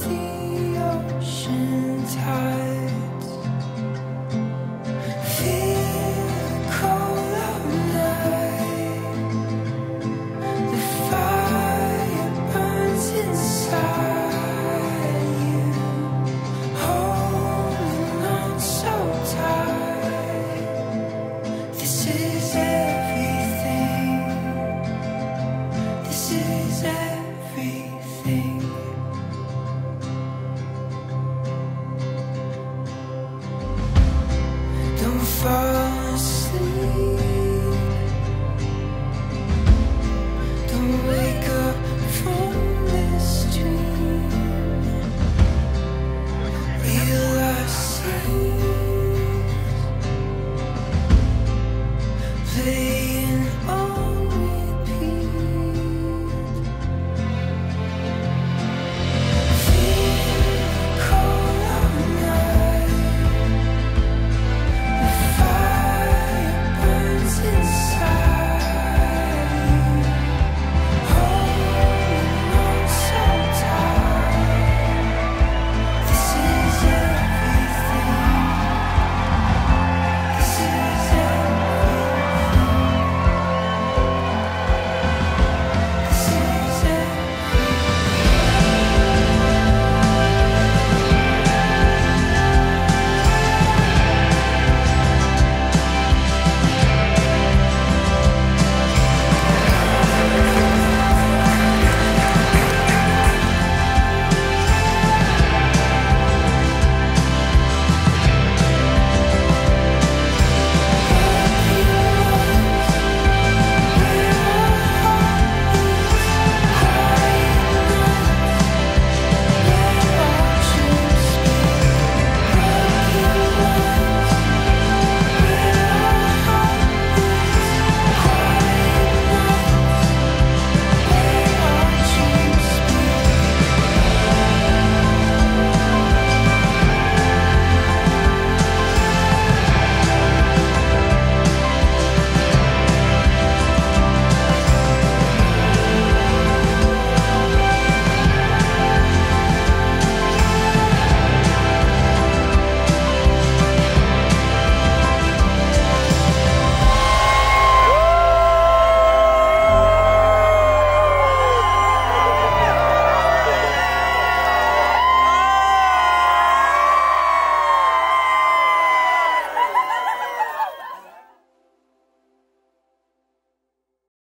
pulls Don't